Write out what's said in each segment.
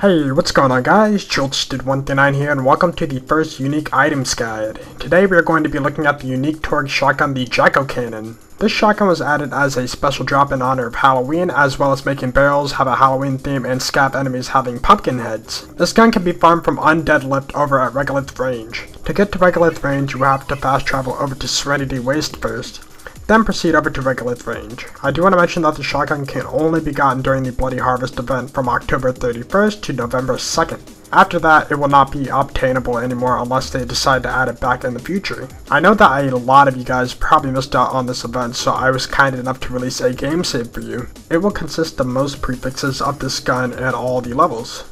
Hey, what's going on guys? Joltzdude139 here and welcome to the first unique items guide. Today we are going to be looking at the unique Torgue shotgun, the Jack-o-Cannon. This shotgun was added as a special drop in honor of Halloween, as well as making barrels have a Halloween theme and scab enemies having pumpkin heads. This gun can be farmed from Undead Lift over at Regolith Range. To get to Regolith Range, you have to fast travel over to Serenity Waste first. Then proceed over to Regolith Range. I do want to mention that the shotgun can only be gotten during the Bloody Harvest event from October 31st to November 2nd. After that, it will not be obtainable anymore unless they decide to add it back in the future. I know that a lot of you guys probably missed out on this event, so I was kind enough to release a game save for you. It will consist of most prefixes of this gun at all the levels.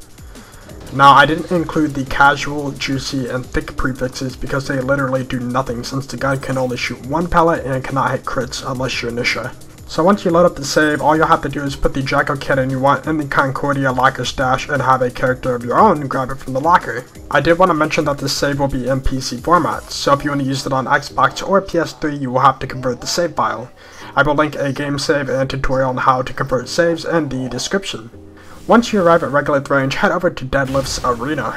Now, I didn't include the casual, juicy, and thick prefixes because they literally do nothing since the gun can only shoot one pellet and cannot hit crits unless you're Nisha. So once you load up the save, all you'll have to do is put the Jack-o-Cannon you want in the Concordia locker stash and have a character of your own grab it from the locker. I did want to mention that the save will be in PC format, so if you want to use it on Xbox or PS3 you will have to convert the save file. I will link a game save and tutorial on how to convert saves in the description. Once you arrive at Regolith Range, head over to Deadlift's Arena.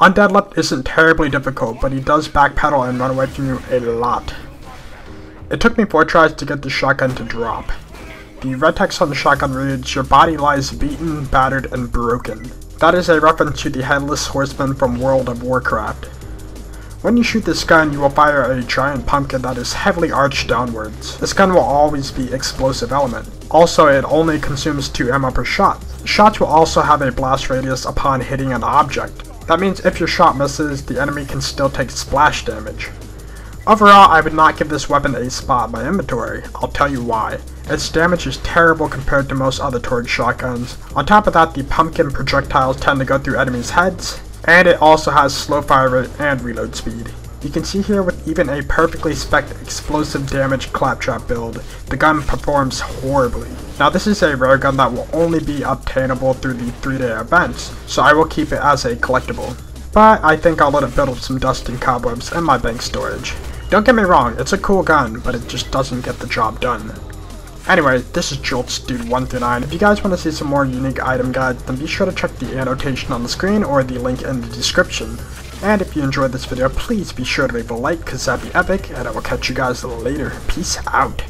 On Deadlift isn't terribly difficult, but he does backpedal and run away from you a lot. It took me 4 tries to get the shotgun to drop. The red text on the shotgun reads, Your body lies beaten, battered, and broken. That is a reference to the Headless Horseman from World of Warcraft. When you shoot this gun, you will fire a giant pumpkin that is heavily arched downwards. This gun will always be explosive element. Also, it only consumes 2 ammo per shot. Shots will also have a blast radius upon hitting an object. That means if your shot misses, the enemy can still take splash damage. Overall, I would not give this weapon a spot in my inventory. I'll tell you why. Its damage is terrible compared to most other Torgue shotguns. On top of that, the pumpkin projectiles tend to go through enemies' heads, and it also has slow fire rate and reload speed. You can see here with even a perfectly spec explosive damage claptrap build, the gun performs horribly. Now this is a rare gun that will only be obtainable through the 3-day events, so I will keep it as a collectible. But I think I'll let it build up some dust and cobwebs in my bank storage. Don't get me wrong, it's a cool gun, but it just doesn't get the job done. Anyway, this is Joltzdude 1 through 9. If you guys want to see some more unique item guides, then be sure to check the annotation on the screen or the link in the description. And if you enjoyed this video, please be sure to leave a like, cause that'd be epic, and I will catch you guys later. Peace out.